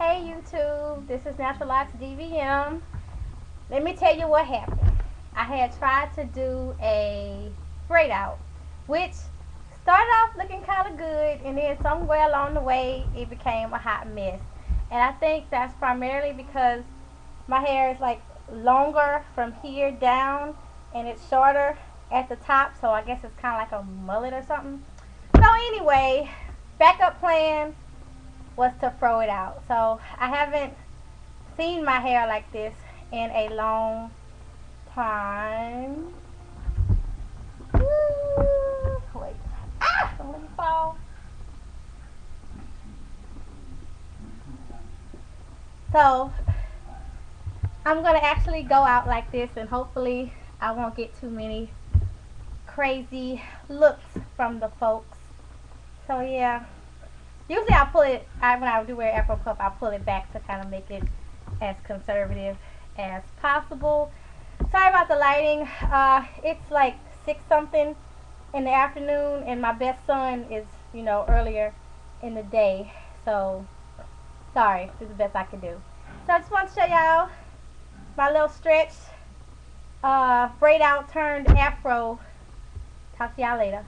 Hey YouTube, this is Natural Locks DVM. Let me tell you what happened. I had tried to do a braid out, which started off looking kind of good, and then somewhere along the way, it became a hot mess. And I think that's primarily because my hair is like longer from here down, and it's shorter at the top, so I guess it's kind of like a mullet or something. So anyway, backup plan was to throw it out. So I haven't seen my hair like this in a long time. Wait. Ah! Let me fall. So I'm going to actually go out like this and hopefully I won't get too many crazy looks from the folks. So yeah. Usually I pull it, I, when I do wear Afro puff, I pull it back to kind of make it as conservative as possible. Sorry about the lighting. Uh, it's like 6 something in the afternoon and my best sun is, you know, earlier in the day. So, sorry. This is the best I can do. So I just want to show y'all my little stretch uh, braid out turned afro. Talk to y'all later.